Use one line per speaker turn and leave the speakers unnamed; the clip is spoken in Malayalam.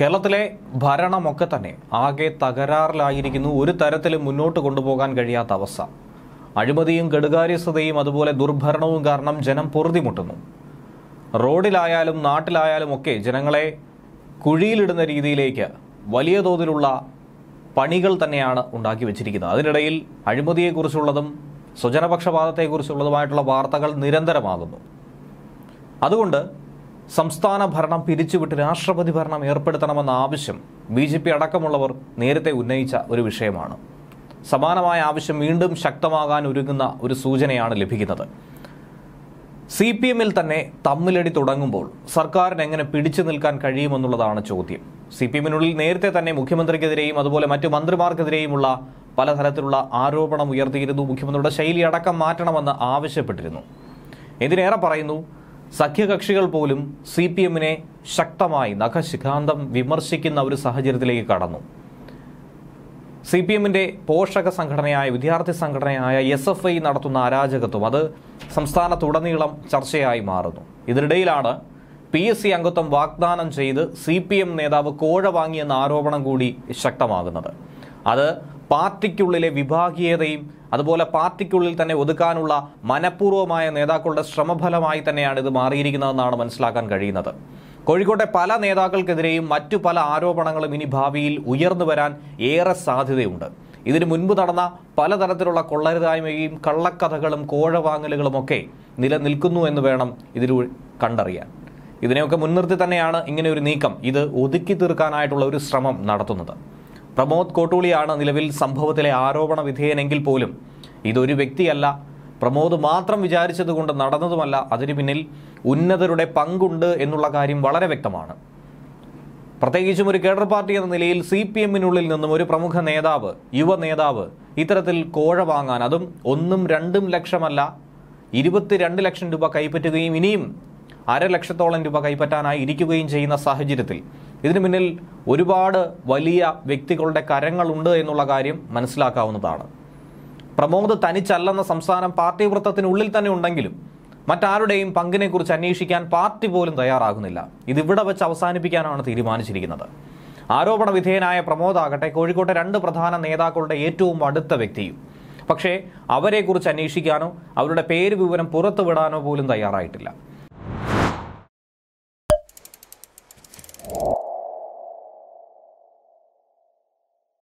കേരളത്തിലെ ഭരണമൊക്കെ തന്നെ ആകെ തകരാറിലായിരിക്കുന്നു. ഒരു തരത്തിലും മുന്നോട്ട് കൊണ്ടുപോകാൻ കഴിയാത്ത അവസ്ഥ. അഴിമതിയും കെടുകാര്യസ്ഥതയും അതുപോലെ ദുർഭരണവും കാരണം ജനം പൊറുതിമുട്ടുന്നു. റോഡിലായാലും നാട്ടിലായാലും ഒക്കെ ജനങ്ങളെ കുഴിയിലിടുന്ന രീതിയിലേക്ക് വലിയ തോതിലുള്ള പണികൾ തന്നെയാണ് ഉണ്ടാക്കി വെച്ചിരിക്കുന്നത്. അതിനിടയിൽ അഴിമതിയെക്കുറിച്ചുള്ളതും സ്വജനപക്ഷപാതത്തെക്കുറിച്ചുള്ളതുമായിട്ടുള്ള വാർത്തകൾ നിരന്തരമാകുന്നു. അതുകൊണ്ട് സംസ്ഥാന ഭരണം പിരിച്ചുവിട്ട് രാഷ്ട്രപതി ഭരണം ഏർപ്പെടുത്തണമെന്ന ആവശ്യം ബി ജെ പി അടക്കമുള്ളവർ നേരത്തെ ഉന്നയിച്ച ഒരു വിഷയമാണ്. സമാനമായ ആവശ്യം വീണ്ടും ശക്തമാകാൻ ഒരുങ്ങുന്ന ഒരു സൂചനയാണ് ലഭിക്കുന്നത്. സി പി എമ്മിൽ തന്നെ തമ്മിലടി തുടങ്ങുമ്പോൾ സർക്കാരിന് എങ്ങനെ പിടിച്ചു നിൽക്കാൻ കഴിയുമെന്നുള്ളതാണ് ചോദ്യം. സി പി എമ്മിനുള്ളിൽ നേരത്തെ തന്നെ മുഖ്യമന്ത്രിക്കെതിരെയും അതുപോലെ മറ്റു മന്ത്രിമാർക്കെതിരെയുമുള്ള പലതരത്തിലുള്ള ആരോപണം ഉയർത്തിയിരുന്നു. മുഖ്യമന്ത്രിയുടെ ശൈലി അടക്കം മാറ്റണമെന്ന് ആവശ്യപ്പെട്ടിരുന്നു. എന്തിനേറെ പറയുന്നു സഖ്യകക്ഷികൾ പോലും സി പി എമ്മിനെ ശക്തമായി നഖശിഖാന്തം വിമർശിക്കുന്ന ഒരു സാഹചര്യത്തിലേക്ക് കടന്നു. സി പി എമ്മിന്റെ പോഷക സംഘടനയായ വിദ്യാർത്ഥി സംഘടനയായ എസ് എഫ് ഐ നടത്തുന്ന അരാജകത്വം അത് സംസ്ഥാനത്തുടനീളം ചർച്ചയായി മാറുന്നു. ഇതിനിടയിലാണ് പി എസ് സി അംഗത്വം വാഗ്ദാനം ചെയ്ത് സി പി എം നേതാവ് കോഴ വാങ്ങിയെന്ന ആരോപണം കൂടി ശക്തമാകുന്നത്. അത് പാർട്ടിക്കുള്ളിലെ വിഭാഗീയതയും അതുപോലെ പാർട്ടിക്കുള്ളിൽ തന്നെ ഒതുക്കാനുള്ള മനഃപൂർവമായ നേതാക്കളുടെ ശ്രമഫലമായി തന്നെയാണ് ഇത് മാറിയിരിക്കുന്നതെന്നാണ് മനസ്സിലാക്കാൻ കഴിയുന്നത്. കോഴിക്കോട്ടെ പല നേതാക്കൾക്കെതിരെയും മറ്റു പല ആരോപണങ്ങളും ഇനി ഭാവിയിൽ ഉയർന്നു വരാൻ ഏറെ സാധ്യതയുണ്ട്. ഇതിനു മുൻപ് നടന്ന പലതരത്തിലുള്ള കൊള്ളരുതായ്മയും കള്ളക്കഥകളും കോഴവാങ്ങലുകളും ഒക്കെ നിലനിൽക്കുന്നു എന്ന് വേണം ഇതിലൂടെ കണ്ടറിയാൻ. ഇതിനെയൊക്കെ മുൻനിർത്തി തന്നെയാണ് ഇങ്ങനെ ഒരു നീക്കം. ഇത് ഒതുക്കി തീർക്കാനായിട്ടുള്ള ഒരു ശ്രമം നടത്തുന്നത്. പ്രമോദ് കോട്ടൂളിയാണ് നിലവിൽ സംഭവത്തിലെ ആരോപണ വിധേയനെങ്കിൽ പോലും ഇതൊരു വ്യക്തിയല്ല. പ്രമോദ് മാത്രം വിചാരിച്ചതുകൊണ്ട് നടന്നതുമല്ല. അതിനു പിന്നിൽ ഉന്നതരുടെ പങ്കുണ്ട് എന്നുള്ള കാര്യം വളരെ വ്യക്തമാണ്. പ്രത്യേകിച്ചും ഒരു കേഡർ പാർട്ടി എന്ന നിലയിൽ സി പി എമ്മിനുള്ളിൽ നിന്നും ഒരു പ്രമുഖ നേതാവ് യുവ നേതാവ് ഇത്തരത്തിൽ കോഴ വാങ്ങാൻ അതും ഒന്നും രണ്ടും ലക്ഷമല്ല ഇരുപത്തിരണ്ട് ലക്ഷം രൂപ കൈപ്പറ്റുകയും ഇനിയും അര ലക്ഷത്തോളം രൂപ കൈപ്പറ്റാനായി ഇരിക്കുകയും ചെയ്യുന്ന സാഹചര്യത്തിൽ ഇതിനു പിന്നിൽ ഒരുപാട് വലിയ വ്യക്തികളുടെ കരങ്ങളുണ്ട് എന്നുള്ള കാര്യം മനസ്സിലാക്കാവുന്നതാണ്. പ്രമോദ് തനിച്ചല്ലെന്ന സംസ്ഥാനം പാർട്ടി വൃത്തത്തിനുള്ളിൽ തന്നെ ഉണ്ടെങ്കിലും മറ്റാരുടെയും പങ്കിനെക്കുറിച്ച് അന്വേഷിക്കാൻ പാർട്ടി പോലും തയ്യാറാകുന്നില്ല. ഇതിവിടെ വെച്ച് അവസാനിപ്പിക്കാനാണ് തീരുമാനിച്ചിരിക്കുന്നത്. ആരോപണ വിധേയനായ പ്രമോദ് ആകട്ടെ കോഴിക്കോട്ടെ രണ്ട് പ്രധാന നേതാക്കളുടെ ഏറ്റവും അടുത്ത വ്യക്തിയും. പക്ഷേ അവരെക്കുറിച്ച് അന്വേഷിക്കാനോ അവരുടെ പേര് വിവരം പുറത്തുവിടാനോ പോലും തയ്യാറായിട്ടില്ല.